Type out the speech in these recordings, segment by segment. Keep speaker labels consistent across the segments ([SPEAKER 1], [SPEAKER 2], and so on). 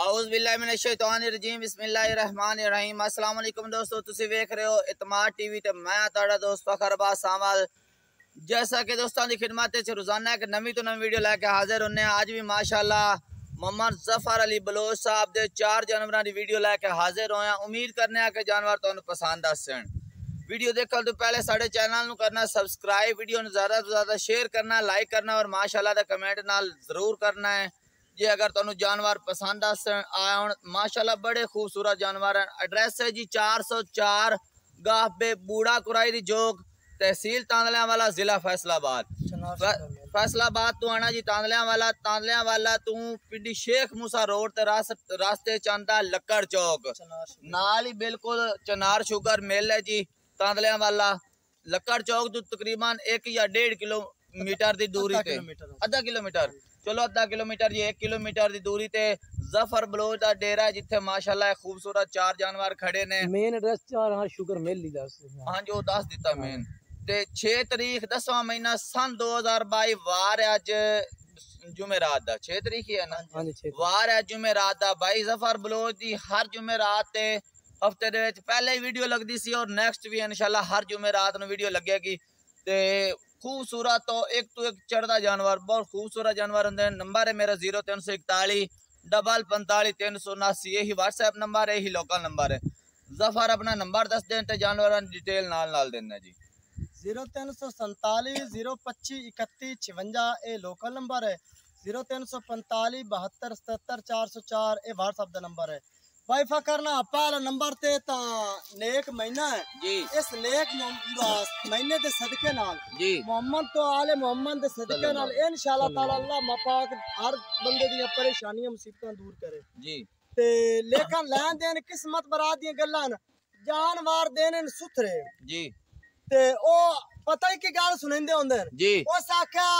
[SPEAKER 1] اعوذ باللہ من الشیطان الرجیم، بسم اللہ الرحمن الرحیم۔ السلام علیکم دوستو، تسی ویکھ رہے ہو اعتماد ٹی وی تے میں تہاڈا دوست فخر عباس سامل جیسا کہ دوستاں دی خدمت وچ روزانہ ایک نویں تو نویں ویڈیو لے کے حاضر ہونے ہیں۔ آج بھی ماشاءاللہ محمد ظفر علی بلوچ صاحب دے چار جانوراں دی ویڈیو لے کے حاضر ہوئے ہیں۔ امید کرنے ہیں کہ جانور تانوں پسند آسن۔ ویڈیو دیکھن تو پہلے ساڈے چینل نو کرنا، سبسکرائب، ویڈیو نو زیادہ تو زیادہ شیئر کرنا، لائک کرنا اور ماشاءاللہ دا کمنٹ نال ضرور کرنا ہے۔ جی اگر تانوں جانور پسند آن ماشاءاللہ بڑے خوبصورت جانور ہیں۔ ایڈریس ہے جی چار سو چار گاہ بے بوڑا کرائی دی جوگ تحصیل تاندلیاں والا ضلع فیصل آباد فیصل آباد تو آنا جی تاندلیاں والا تاندلیاں والا تو پنڈی شیخ موسا روڈ تے راستے چاندا لکڑ چوک۔ نال ہی بالکل چنار شوگر مل ہے جی تاندلیاں والا۔ لکڑ چوک تو تقریباً ایک یا ڈیڑھ کلو میٹر دی دوری تے۔ ادھا کلو میٹر۔ چلو ادھا کلومیٹر جی ایک کلومیٹر دی دوری تے ظفر بلوچ دا ڈیرا ہے جتھے ماشاءاللہ خوبصورت چار جانور کھڑے نے۔
[SPEAKER 2] مین ایڈریس چار ہاں شوگر مل لی دس۔
[SPEAKER 1] ہاں جو دس دیتا مین۔ تے 6 تاریخ 10واں مہینہ سن 2022 وار ہے اج جمعرات دا۔ 6 تاریخ ہے نا؟
[SPEAKER 2] ہاں جی
[SPEAKER 1] وار ہے جمعرات دا۔ بھائی ظفر بلوچ دی ہر جمعرات تے ہفتے دے وچ پہلے ویڈیو لگدی سی اور نیکسٹ بھی انشاءاللہ ہر جمعرات نو ویڈیو لگے گی۔ تے خوبصورت تو ایک تو ایک چڑھتا جانور، بہت خوبصورت جانور ہوں نمبر ہے میرا زیرو تین سو اکتالی ڈبل پنتالی تین سو اناسی، یہی واٹس ایپ نمبر ہے، یہی لوکل نمبر ہے۔ ظفر اپنا نمبر دس دیں تے جانور ڈیٹیل نال نال دینا جی۔
[SPEAKER 3] زیرو تین سو سنتالی زیرو پچی اکتی چونجا اے لوکل نمبر ہے۔ زیرو تین سو پنتالی بہتر ستر چار سو چار، اے واٹس ایپ دا نمبر ہے۔ بائی فکرنا پہلا نمبر تے تا نیک مہینہ ہے
[SPEAKER 1] جی
[SPEAKER 3] اس نیک مہینے دے صدقے نال
[SPEAKER 1] جی
[SPEAKER 3] محمد تو آل محمد دے صدقے نال انشاءاللہ تعالی اللہ مپاک ہر بندے دی پریشانیاں مصیبتاں دور کرے
[SPEAKER 1] جی
[SPEAKER 3] تے لیکن لین دین قسمت برات دی گلاں جانوار دینے ستھرے
[SPEAKER 1] جی
[SPEAKER 3] تے او پتہ ہی کی گل سنیندے ہوندے
[SPEAKER 1] جی
[SPEAKER 3] اس آکھیا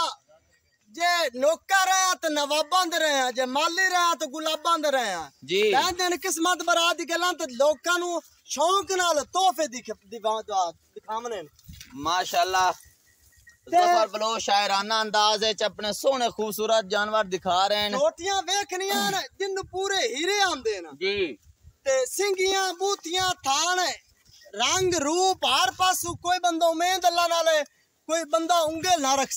[SPEAKER 3] جے نوکر تو نواباں دے جے مالی تو گلاباں دے
[SPEAKER 1] جی
[SPEAKER 3] دین قسمت برات دی گلاں تے لوکاں نو شوق نال تحفے دکھاونے
[SPEAKER 1] ماشاءاللہ ظفر بلو شاعرانہ انداز ہے اپنے سونے خوبصورت جانور دکھا رہے ہیں
[SPEAKER 3] ویکھنیاں جن پورے ہیرے آندے نا
[SPEAKER 1] جی
[SPEAKER 3] تے سنگیاں بوتیاں تھان رنگ روپ ہر پاسو کوئی بندہ امید اللہ نال کوئی بندہ انگل نہ رکھ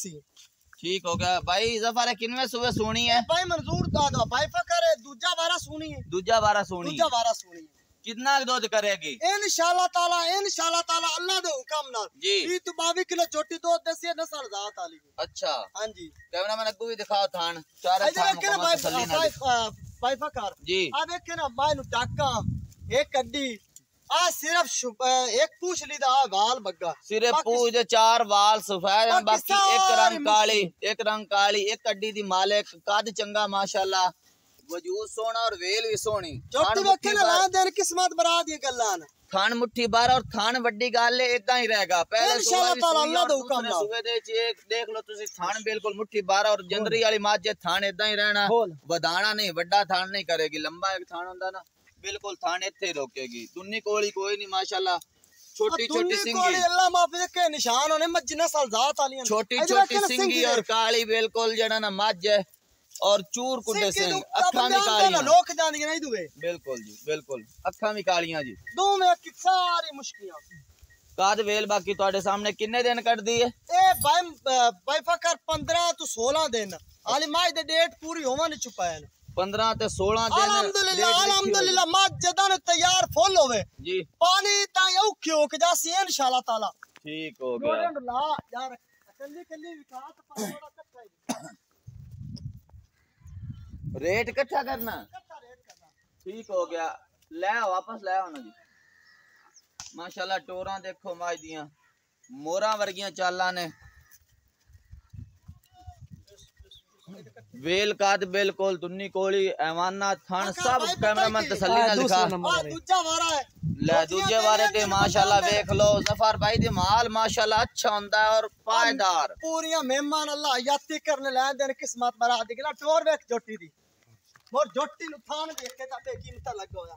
[SPEAKER 1] ٹھیک ہو گیا۔ بھائی ظفر کنویں صبح سونی ہے۔
[SPEAKER 3] بھائی منظور دا دو۔ بھائی فکر ہے دوجا وارا سونی ہے۔
[SPEAKER 1] دوجا بارہ سونی۔
[SPEAKER 3] دوجا وارا سونی ہے۔
[SPEAKER 1] کتنا دودھ کرے گی؟
[SPEAKER 3] انشاءاللہ تعالی انشاءاللہ تعالی اللہ دے حکم نال۔
[SPEAKER 1] جی۔
[SPEAKER 3] یہ تو 22 کلو چھوٹی دودھ دسی ہے نسل ذات والی
[SPEAKER 1] اچھا۔
[SPEAKER 3] ہاں جی۔
[SPEAKER 1] کیمرہ مین اگو بھی دکھاؤ تھان۔ چار
[SPEAKER 3] ادھر
[SPEAKER 1] تھان نہ
[SPEAKER 3] بھائی بھائی فکر
[SPEAKER 1] جی۔
[SPEAKER 3] آ ویکھے نا ماں نو ڈاکا ایک کڈی۔ آ صرف ایک پوچھ لی دا وال بگا۔ باقی-
[SPEAKER 1] پوج چار وال سفید
[SPEAKER 3] باقی
[SPEAKER 1] ایک رنگ کالی ایک رنگ کالی ایک کڈی دی مالک قد چنگا ماشاءاللہ۔ وجود سونا اور ویل بھی سونی۔
[SPEAKER 3] چھوٹی ویکھے نا لان دین قسمت برات یہ گلاں نا
[SPEAKER 1] تھان مٹھی بار اور تھان وڈی گل ہے اداں ہی رہے گا۔ پہلے
[SPEAKER 3] انشاءاللہ تعالی اللہ دا حکم نال۔
[SPEAKER 1] صبح دے چ ایک دیکھ لو تسی تھان بالکل مٹھی بار اور جندری والی ماں جے تھان اداں ہی رہنا۔ ودانا نہیں وڈا تھان نہیں کرے گی لمبا ایک تھان ہوندا نا۔ بالکل تھان ایتھے ہی روکے گی تنی کولی کوئی نہیں ماشاءاللہ چھوٹی چھوٹی سنگی
[SPEAKER 3] اللہ معافی کے نشان ہونے مجھ نسل ذات والی
[SPEAKER 1] چھوٹی چھوٹی سنگی اور کالی بالکل جڑا نا مجھ ہے اور چور کڈے سنگ اکھاں بھی کالیاں
[SPEAKER 3] لوک جاندی نہیں دوے
[SPEAKER 1] بالکل جی بالکل اکھاں بھی کالیاں جی
[SPEAKER 3] دو میں ساری مشکیاں
[SPEAKER 1] کاد ویل باقی تواڈے سامنے کنے دن کٹ دی ہے
[SPEAKER 3] اے بھائی بھائی فکر 15 تو 16 دن علی مائی دے ڈیٹ پوری ہوواں نہیں چھپایا
[SPEAKER 1] 15 تے 16 دن
[SPEAKER 3] الحمدللہ۔ الحمدللہ ما جدان تیار فل ہوے
[SPEAKER 1] جی۔
[SPEAKER 3] پانی تائیں اوکھے ہو کے جاسی انشاءاللہ تعالی۔
[SPEAKER 1] ٹھیک ہو گیا۔
[SPEAKER 3] یار کلی کلی وکاس
[SPEAKER 1] ریٹ اکٹھا کرنا
[SPEAKER 3] کٹھا ریٹ کرنا۔
[SPEAKER 1] ٹھیک ہو گیا۔ لے واپس لے آؤ نا جی۔ ماشاءاللہ ٹوراں دیکھو ماج دیاں۔ موراں ورگیاں چالاں نے۔ ویل کاد بالکل دنی کولی ایوانا تھن سب کیمرامین تسلی
[SPEAKER 3] وارا ہے۔
[SPEAKER 1] لے دوجے بارے تے ماشاءاللہ ویکھ لو ظفر بھائی دی مال ماشاءاللہ اچھا ہوندا ہے اور پائیدار۔
[SPEAKER 3] پوریاں مہمان اللہ یاتی کرنے لین دین قسمت برا دی۔ گلا ٹور ویکھ جوٹی دی۔ مور جوٹی نو تھان دیکھ کے تا بے قیمت لگ ہویا۔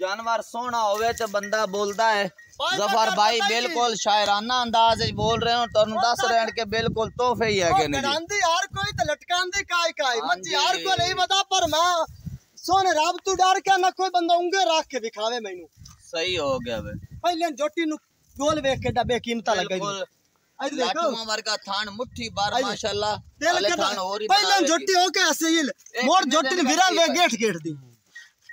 [SPEAKER 1] جانور سونا ہوئے تے بندہ بولدا ہے۔ ظفر بھائی بالکل شاعرانہ انداز بول رہے ہو تانوں دس رہن کے بالکل تحفے
[SPEAKER 3] ہی ہے کہ نہیں۔ گڑاندی ہر کوئی تے لٹکاندی کائی کائی ہاں
[SPEAKER 1] مچی جی۔
[SPEAKER 3] ہر کو نہیں پتا پر میں
[SPEAKER 1] سونے
[SPEAKER 2] رب تو ڈر کے نہ کوئی بندہ اونگے رکھ کے
[SPEAKER 1] دکھاوے مینوں۔ صحیح ہو گیا بے پہلے جوٹی نو گول ویکھ کے ڈبے قیمتا لگا
[SPEAKER 2] بالکل۔ لاٹواں ورگا تھان مٹھی
[SPEAKER 1] بار ماشاءاللہ۔ پہلے جوٹی ہو کے اسیل مور جوٹی ویرا وے گیٹ گیٹ دی۔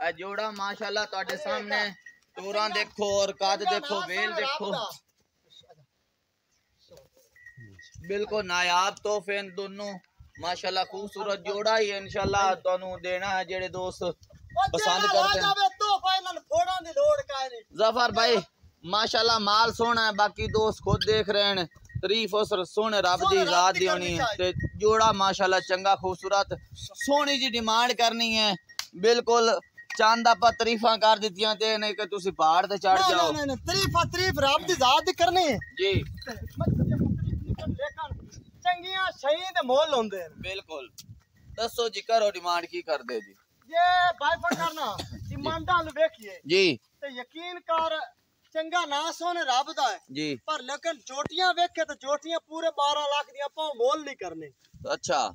[SPEAKER 1] اے جوڑا ماشاءاللہ تواڈے سامنے توراں دیکھو اور کاد دیکھو ویل دیکھو بالکل نایاب تحفے ان دونوں
[SPEAKER 3] ماشاءاللہ خوبصورت جوڑا ہی انشاءاللہ تانوں دینا ہے
[SPEAKER 1] جڑے دوست پسند کرتے ہیں ظفر بھائی ماشاءاللہ مال سونا ہے باقی دوست خود دیکھ رہے ہیں
[SPEAKER 3] تریف اس
[SPEAKER 1] سونے
[SPEAKER 3] رب
[SPEAKER 1] دی ذات دی
[SPEAKER 3] ہونی
[SPEAKER 1] تے جوڑا ماشاءاللہ چنگا خوبصورت سونی جی ڈیمانڈ کرنی ہے بالکل ਚੰਦ ਆਪਾਂ ਤਾਰੀਫਾਂ ਕਰ ਦਿੱਤੀਆਂ ਤੇ ਨਹੀਂ ਕਿ ਤੁਸੀਂ ਪਹਾੜ ਤੇ ਚੜ ਜਾਓ।
[SPEAKER 3] ਨਹੀਂ ਨਹੀਂ ਤਰੀਫ ਤਰੀਫ ਰੱਬ ਦੀ ਜ਼ਾਤ ਦੀ ਕਰਨੀ ਹੈ।
[SPEAKER 1] ਜੀ।
[SPEAKER 3] ਚੰਗੀਆਂ ਸ਼ਹੀਦ ਦੇ ਮੁੱਲ ਹੁੰਦੇ ਨੇ।
[SPEAKER 1] ਬਿਲਕੁਲ। ਦੱਸੋ ਜੀ ਕਰੋ ਡਿਮਾਂਡ ਕੀ ਕਰਦੇ ਜੀ?
[SPEAKER 3] ਜੇ ਬਾਈਫਾ ਕਰਨਾ ਡਿਮਾਂਡਾਂ ਨੂੰ ਵੇਖੀਏ
[SPEAKER 1] ਜੀ।
[SPEAKER 3] ਤੇ ਯਕੀਨ ਕਰ ਚੰਗਾ ਨਾ ਸੋਨੇ ਰੱਬ ਦਾ ਹੈ।
[SPEAKER 1] ਜੀ।
[SPEAKER 3] ਪਰ ਲੇਕਿਨ ਜੋਟੀਆਂ ਵੇਖੇ ਤੇ ਜੋਟੀਆਂ ਪੂਰੇ 12 ਲੱਖ ਦੀਆਂ ਆਪਾਂ ਮੁੱਲ ਨਹੀਂ ਕਰਨੇ।
[SPEAKER 1] ਅੱਛਾ।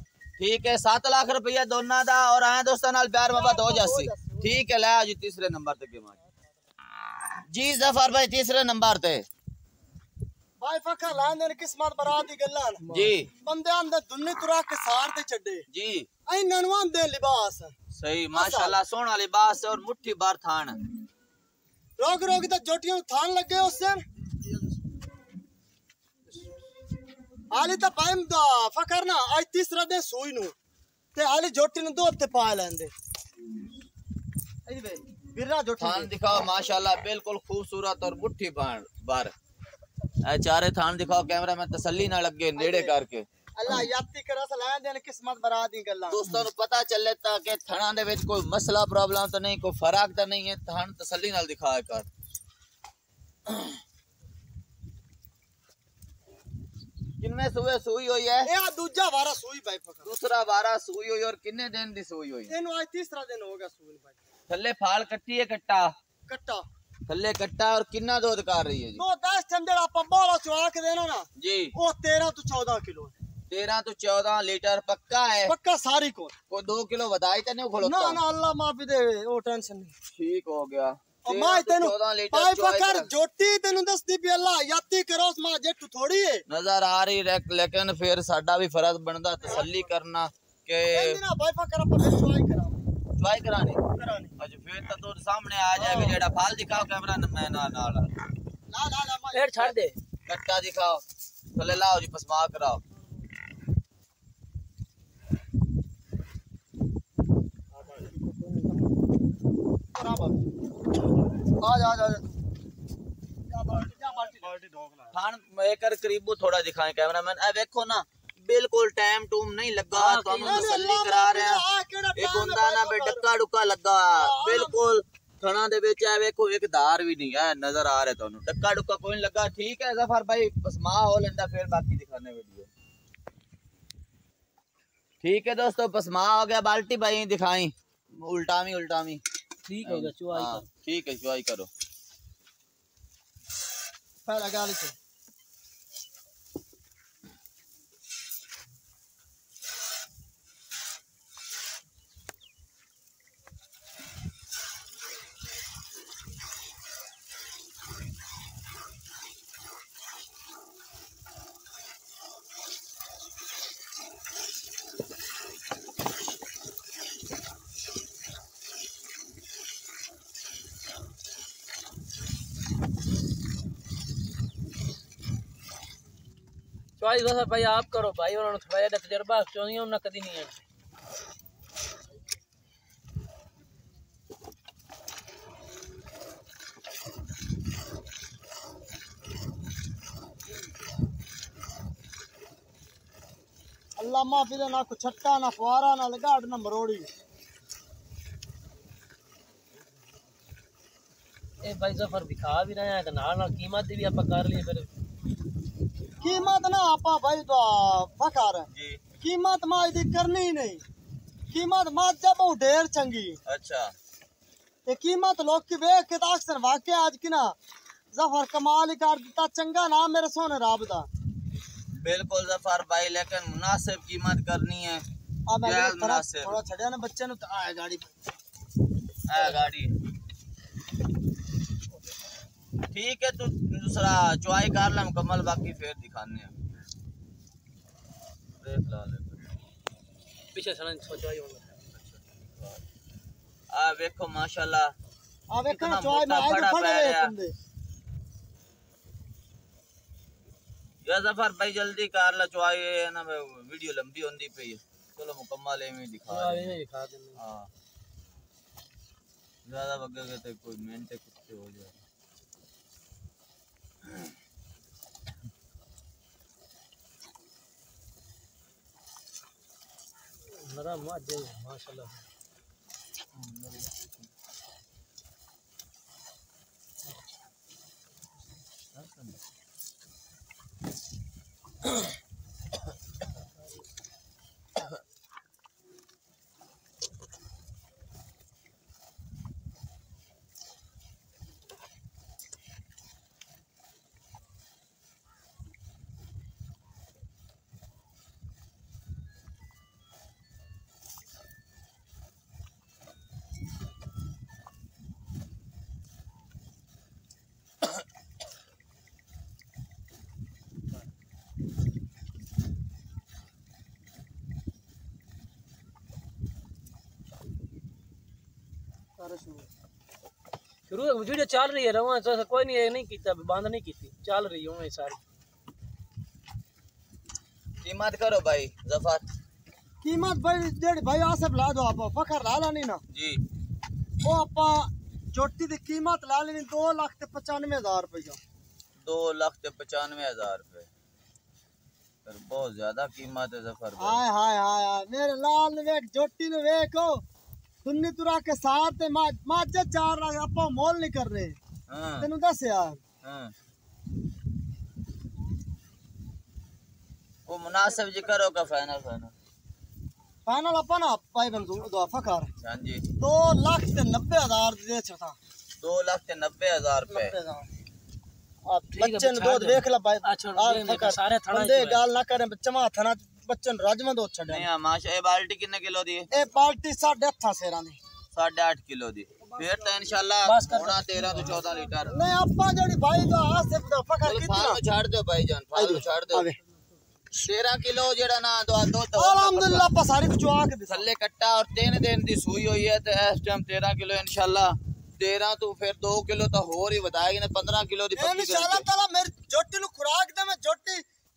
[SPEAKER 1] ٹھیک ہے سات لاکھ روپیہ دونوں دا اور آئے دوستوں نال پیار محبت ہو جاسی ٹھیک ہے لے آج
[SPEAKER 3] جی تیسرے نمبر تے گیم جی۔, جی۔ ظفر بھائی
[SPEAKER 1] تیسرے
[SPEAKER 3] نمبر تے۔ بھائی فکر لائن دے قسمت برات
[SPEAKER 1] دی
[SPEAKER 3] گلاں جی۔ بندے اندے
[SPEAKER 1] دنی ترا کے سار تے چھڈے جی۔ ایں
[SPEAKER 3] ننوان دے لباس۔ صحیح ماشاءاللہ سونا لباس اور مٹھی بار تھان۔ روگ روگ تے جوٹیاں تھان لگے اس دن ಅಲ್ಲಿ ತ ಪಾಯಂ ಫಕರ್ನ ಆಯ್ ತೀಸರ ದೇ ಸೂಯ್ನು. ತೆ ಅಲ್ಲಿ ಜೋಟಿನ ದೋ ತೆ
[SPEAKER 1] ಪಾಯ
[SPEAKER 3] ಲೆಂದೆ
[SPEAKER 1] برا جو تھان دکھاؤ ماشاءاللہ بالکل خوبصورت اور بٹھی بار اے چارے تھان دکھاؤ کیمرہ میں تسلی نہ لگے
[SPEAKER 3] نیڑے کر کے اللہ یاتی کرا سلام دین قسمت
[SPEAKER 1] برا دی گلا دوستاں نو پتہ چلے تا کہ تھنا دے وچ کوئی مسئلہ پرابلم تے نہیں کوئی فراق تے نہیں ہے تھان تسلی نال دکھایا کر جن میں
[SPEAKER 3] سوئے سوئی ہوئی ہے؟ اے دوجا وارا
[SPEAKER 1] سوئی بھائی پکا۔ دوسرا وارا سوئی ہوئی اور کنے دن
[SPEAKER 3] دی سوئی ہوئی اینو آج تیسرا دن ہوگا سوئی
[SPEAKER 1] بھائی۔ تھلے پھال کٹی ہے
[SPEAKER 3] کٹا؟
[SPEAKER 1] کٹا۔ تھلے کٹا اور کنا دودھ کر رہی ہے
[SPEAKER 3] جی۔ نو دس ٹائم جڑا اپا مولا چوا کے دینا
[SPEAKER 1] نا۔
[SPEAKER 3] جی۔ 13 تو 14 کلو
[SPEAKER 1] 13 تو 14 لیٹر پکا ہے۔
[SPEAKER 3] پکا ساری کو
[SPEAKER 1] کو 2 کلو ودائی تے
[SPEAKER 3] نہیں کھلوتا؟ نا نا
[SPEAKER 2] اللہ معافی دے
[SPEAKER 1] او ٹینشن نہیں۔ ٹھیک ہو پسما کرا Thank you.
[SPEAKER 3] آ جا آ جا جا۔ بالٹی جا بالٹی
[SPEAKER 1] خان میکر قریبو تھوڑا دکھائیں کیمرہ مین۔ اے دیکھو نا بالکل ٹائم ٹوم نہیں لگا تانوں تسلی کرا رہے ہیں۔ ایک ہوندا نا بے ڈکا ڈکا لگا۔ بالکل تھنا دے وچ اے ویکھو ایک دار بھی نہیں ہے نظر آ رہے تانوں ڈکا ڈکا کوئی نہیں لگا۔ ٹھیک ہے ظفر بھائی پسما ہو لیندا پھر باقی دکھانے ویڈیو ٹھیک ہے دوستو پسما ہو گیا بالٹی بھائی دکھائیں۔ الٹامی الٹامی
[SPEAKER 2] ٹھیک چوائی
[SPEAKER 1] ہاں،
[SPEAKER 2] کر
[SPEAKER 1] ٹھیک ہے چوائی کرو۔
[SPEAKER 3] پہلا گالی سے۔
[SPEAKER 2] چوائی ظفر بھائی آپ کرو بھائی انہوں نے تھوڑا جہا تجربہ چونی انہوں نے کدی نہیں ہے
[SPEAKER 3] اللہ معافی دے نہ کو چھٹا نہ فوارا نہ لگاڑ نہ مروڑی
[SPEAKER 2] اے بھائی ظفر دکھا بھی رہے ہیں تو نال نال قیمت دی بھی آپ کر لیے پھر
[SPEAKER 3] قیمت نہ آپا بھائی تو فکر ہے۔
[SPEAKER 1] جی۔
[SPEAKER 3] قیمت ماں دی کرنی ہی نہیں۔ قیمت ماں جب وہ ڈھیر چنگی۔
[SPEAKER 1] اچھا۔
[SPEAKER 3] تے قیمت لوگ کی ویک کے تا اکثر واقعہ آج کی نا ظفر کمال ہی کر دیتا چنگا نہ میرے سونے راب دا۔
[SPEAKER 1] بالکل ظفر بھائی لیکن مناسب قیمت کرنی ہے۔
[SPEAKER 3] آ میں
[SPEAKER 1] جائز
[SPEAKER 3] تھوڑا
[SPEAKER 1] مناسب۔
[SPEAKER 3] تھوڑا چھڑیا نا بچے نو آئے گاڑی۔
[SPEAKER 1] اے گاڑی۔ ٹھیک ہے تو دوسرا چوائی کر لیں مکمل باقی پھر دکھانے ہیں۔
[SPEAKER 2] پیچھے چوائی
[SPEAKER 1] آ ماشاءاللہ۔
[SPEAKER 3] آ میں
[SPEAKER 1] بڑا ہے۔ یا ظفر بھائی جلدی کر لے چوائی ہے نا میں ویڈیو لمبی ہوندی پئی ہے۔ چلو مکمل ایویں دکھا
[SPEAKER 2] چوائی
[SPEAKER 1] دیں۔
[SPEAKER 2] نہیں دکھا دیں۔
[SPEAKER 1] ہاں۔ زیادہ بگے گے تو کوئی منٹ کتے ہو جائے۔
[SPEAKER 2] نرم آج you.
[SPEAKER 3] سارے شروع
[SPEAKER 2] شروع ویڈیو چل رہی ہے رواں کوئی نہیں یہ نہیں کیتا بند نہیں کیتی چل رہی ہوں ساری
[SPEAKER 1] قیمت کرو بھائی ظفر
[SPEAKER 3] قیمت بھائی جیڑی بھائی آسف لا دو آپ فخر لا لانی نا
[SPEAKER 1] جی
[SPEAKER 3] وہ آپ چوٹی دی قیمت لا لینی دو لاکھ تے پچانوے ہزار روپیہ
[SPEAKER 1] دو لاکھ تے پچانوے ہزار روپے بہت زیادہ قیمت ہے ظفر بھائی
[SPEAKER 3] ہائے ہائے ہائے میرے لال نے ویک جوٹی نے ویکو سنی ترا کے ساتھ تے ما ما جے چار لاکھ اپا مول نہیں کر رہے۔
[SPEAKER 1] ہاں۔
[SPEAKER 3] تینوں دس یار۔
[SPEAKER 1] ہاں۔ وہ مناسب جی کرو کا فائنل فائنل
[SPEAKER 3] فائنل اپا نا پائی بندو دو فخر
[SPEAKER 1] ہاں جی۔
[SPEAKER 3] دو لاکھ تے نبے ہزار دے چھتا
[SPEAKER 1] دو لاکھ تے نبے ہزار
[SPEAKER 2] ہے،
[SPEAKER 3] بچے نے دو۔ دیکھ لا بھائی۔
[SPEAKER 2] اچھا سارے تھنا
[SPEAKER 3] بندے گال نہ کریں چما تھنا ਬੱਚਨ ਰਾਜਮਾ ਦੋ ਛੱਡਿਆ
[SPEAKER 1] ਨਹੀਂ ਆ ਮਾਸ਼ਾ ਇਹ ਬਾਲਟੀ ਕਿੰਨੇ ਕਿਲੋ ਦੀ
[SPEAKER 3] ਇਹ ਬਾਲਟੀ 8.5 ਸੇਰਾਂ ਦੀ।
[SPEAKER 1] 8.5 ਕਿਲੋ ਦੀ। ਫਿਰ ਤਾਂ ਇਨਸ਼ਾਅੱਲਾ ਹੋਣਾ 13 ਤੋਂ 14 ਲੀਟਰ।
[SPEAKER 3] ਨਹੀਂ ਆਪਾਂ ਜਿਹੜੀ ਭਾਈ ਦਾ ਆ ਸਿਰਫ ਦਾ ਫਕਰ
[SPEAKER 1] ਕਿਤਨਾ ਛੱਡ ਦਿਓ ਭਾਈ ਜਾਨ ਫਾਲੋ ਛੱਡ ਦਿਓ। 13 ਕਿਲੋ ਜਿਹੜਾ ਨਾ ਦੋ
[SPEAKER 3] ਦੁੱਧ ਅਲਹਮਦੁਲਿਲਾ ਪਸਾਰੀ ਖਚਵਾ ਕੇ
[SPEAKER 1] ਥੱਲੇ ਕੱਟਾ ਔਰ 3 ਦਿਨ ਦੀ ਸੂਈ ਹੋਈ ਹੈ ਤੇ ਇਸ ਟਾਈਮ 13 ਕਿਲੋ ਇਨਸ਼ਾਅੱਲਾ। 13 ਤੋਂ ਫਿਰ 2 ਕਿਲੋ ਤਾਂ ਹੋਰ ਹੀ ਵਧਾਏਗੀ ਨੇ 15 ਕਿਲੋ ਦੀ ਪੱਕੀ
[SPEAKER 3] ਇਨਸ਼ਾਅੱਲਾ ਤਾਲਾ ਮੇਰੀ ਜੋਟੀ ਨੂੰ ਖੁਰਾਕ ਦੇ ਮੈਂ ਜੋਟੀ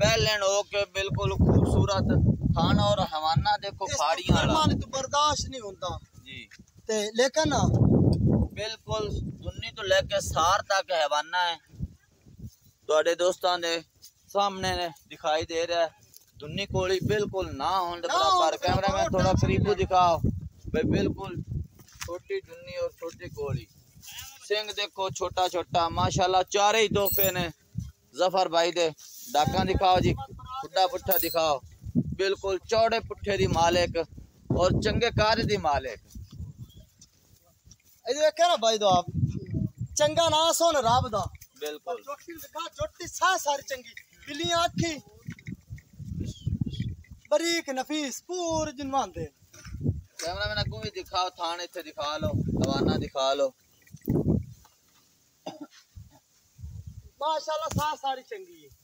[SPEAKER 3] بیلن
[SPEAKER 1] ہو کے بالکل خوبصورت کھانا اور حوانہ
[SPEAKER 3] دیکھو پھاڑیاں والا تو برداشت نہیں ہوندا۔
[SPEAKER 1] جی۔ تے لیکن بالکل
[SPEAKER 3] دنی تو لے کے سار
[SPEAKER 1] تک حوانہ ہے تواڈے دوستاں
[SPEAKER 3] دے
[SPEAKER 1] سامنے
[SPEAKER 3] نے دکھائی دے رہا ہے۔ دنی
[SPEAKER 1] کولی بالکل نہ ہون دے برابر
[SPEAKER 3] کیمرے
[SPEAKER 1] میں تھوڑا
[SPEAKER 3] قریبو دکھاؤ۔ بھئی بالکل چھوٹی دنی اور چھوٹی کولی سنگ
[SPEAKER 1] دیکھو
[SPEAKER 3] چھوٹا
[SPEAKER 1] چھوٹا
[SPEAKER 3] ماشاءاللہ چارے ہی توفے
[SPEAKER 1] نے۔ ظفر بھائی دے۔ ڈاکاں دکھاؤ جی پٹھا
[SPEAKER 3] پٹھا دکھاؤ بالکل چوڑے پٹھے دی مالک اور چنگے کار
[SPEAKER 1] دی مالک
[SPEAKER 3] ایدو ایک کہنا بھائی دو
[SPEAKER 1] آپ چنگا نا سون راب دا بالکل
[SPEAKER 3] جوٹی
[SPEAKER 1] سا ساری چنگی بلی آنکھی بریک نفیس پور جنوان دے کیمرہ میں نکو بھی دکھاؤ
[SPEAKER 3] تھانے تھے دکھا لو دوانا دکھا لو ماشاءاللہ سا ساری چنگی ہے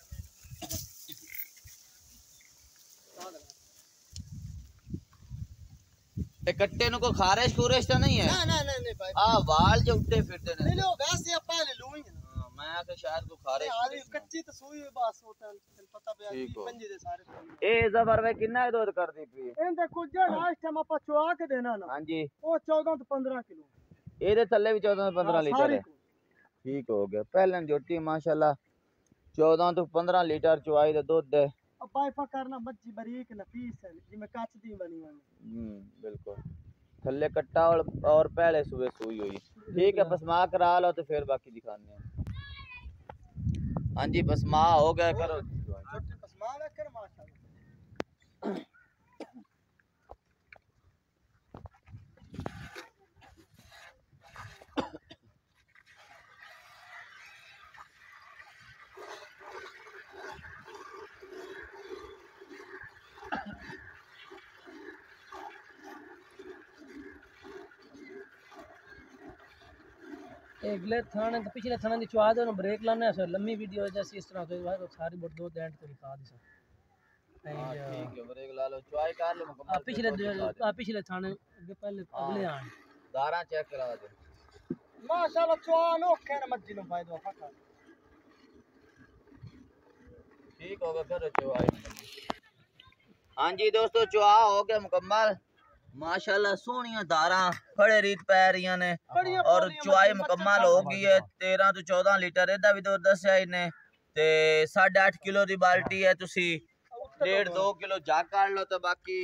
[SPEAKER 1] لیٹر ہو گیا۔ پہ جو ماشاء اللہ چوہ تو پندرہ لیٹر چوائے ابائفا کرنا مت جی بریک نفیس ہے جی میں کچ دی بنی ہوں۔
[SPEAKER 3] بالکل۔ تھلے کٹا اور
[SPEAKER 2] اور پہلے صبح سوئی ہوئی۔ ٹھیک ہے بس ماں کرا لو تو پھر باقی دکھانے ہیں۔ ہاں جی بس ماں ہو گیا اگلے تھانے تے پچھلے تھانے دی
[SPEAKER 1] چواہ دے انہوں بریک لانے اسا لمحی ویڈیو جیسی
[SPEAKER 2] اس
[SPEAKER 1] طرح
[SPEAKER 2] کوئی
[SPEAKER 1] بات ساری بٹ
[SPEAKER 2] دو اینڈ کو دکھا دی ہاں ٹھیک
[SPEAKER 1] ہے بریک لا لو
[SPEAKER 3] چوائے کر لو مکمل پچھلے پچھلے تھانے اگے
[SPEAKER 1] پہلے اگلے آنے دارا چیک کرا دے ماشاءاللہ چواہ لو کہنے مجھے لوں بھائی دو ٹھیک ہوگا پھر چوائے
[SPEAKER 3] ہاں
[SPEAKER 1] جی
[SPEAKER 3] دوستو
[SPEAKER 1] چواہ
[SPEAKER 3] ہوگے
[SPEAKER 1] مکمل ماشاءاللہ سونیاں داراں کھڑے ریت پہ رہی ہیں اور چوائے مکمل ہو گئی ہے۔ تیرہ تو چودہ لیٹر ایدہ بھی دور دس ہے انہیں تے ساڑھ آٹھ کلو دی
[SPEAKER 2] بالٹی
[SPEAKER 1] ہے
[SPEAKER 2] تسی۔ ڈیڑھ دو
[SPEAKER 1] کلو
[SPEAKER 2] جا
[SPEAKER 1] کر لو تو باقی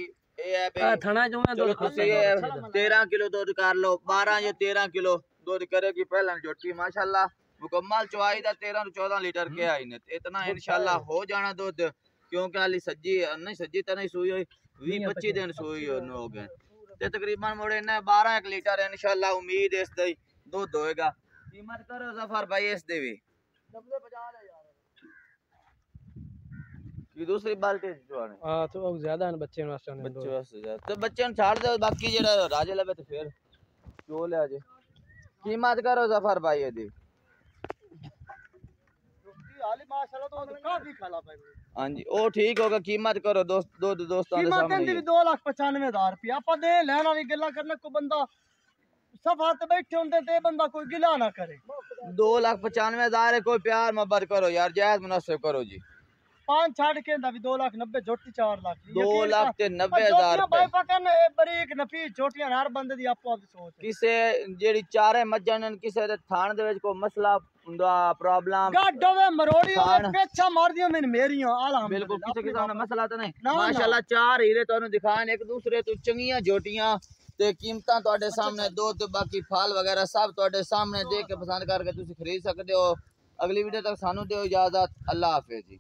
[SPEAKER 1] تھنا جو ہے تیرہ کلو دور کر لو۔ بارہ یا تیرہ کلو دور کرے گی پہلن جوٹی ماشاءاللہ مکمل چوائی دا تیرہ تو چودہ لیٹر کے آئی نے۔ اتنا انشاءاللہ ہو جانا دو دودھ۔ کیونکہ علی سجی ہے انہیں سجی تا نہیں سوئی ہوئی۔ بھی پچی دن سوئی ہو گئے۔ تے تقریباً موڑے نے بارہ ایک لیٹر انشاءاللہ امید اس دی دودھ ہوئے گا۔
[SPEAKER 3] قیمت کرو ظفر بھائی
[SPEAKER 1] اس دی وی یہ
[SPEAKER 2] دوسری بالٹی جوانے ہاں تو زیادہ ہیں
[SPEAKER 1] بچے واسطے بچے واسطے زیادہ۔ تو بچے ان چھاڑ دے باقی جڑا راجے لبے تے پھر۔ جو لے اجے قیمت کرو ظفر
[SPEAKER 3] بھائی دی۔ ماشاءاللہ تو کافی کھالا بھائی۔
[SPEAKER 1] ہاں جی او ٹھیک ہوگا قیمت کرو دوست دو دوستاں دے سامنے
[SPEAKER 3] قیمت
[SPEAKER 1] دی
[SPEAKER 3] 2 لاکھ 95000 روپے اپا دے لین والی گلا کرنا کو بندہ صفا تے بیٹھے ہوندے تے بندہ کوئی گلا نہ کرے۔
[SPEAKER 1] 2 لاکھ 95000 ہے کوئی پیار محبت کرو یار جائز مناسب کرو جی۔
[SPEAKER 3] پانچ چھڑ کے دا بھی 2 لاکھ 90 جھوٹی 4 لاکھ۔ 2
[SPEAKER 1] لاکھ تے
[SPEAKER 3] 90000
[SPEAKER 1] روپے۔
[SPEAKER 3] بھائی پکن بریک نفی جھوٹیاں ہر بندے دی اپو اپ سوچ
[SPEAKER 1] کسے جیڑی چارے مجنن کسے دے تھان دے وچ کوئی مسئلہ پرابلم
[SPEAKER 3] گاڈو وے مروڑی ہوے۔ پیچھا مار دیو میں الحمدللہ
[SPEAKER 1] بالکل
[SPEAKER 3] بات-
[SPEAKER 1] مسئلہ تو نہیں۔ ماشاءاللہ چار ہیرے تانوں دکھان ایک دوسرے تو چنگیاں جوٹیاں تے قیمتاں تواڈے سامنے دو تے باقی پھل وغیرہ سب تواڈے سامنے دیکھ کے پسند کر کے تسی خرید سکدے ہو اگلی ویڈیو تک سانو دیو اجازت اللہ حافظ جی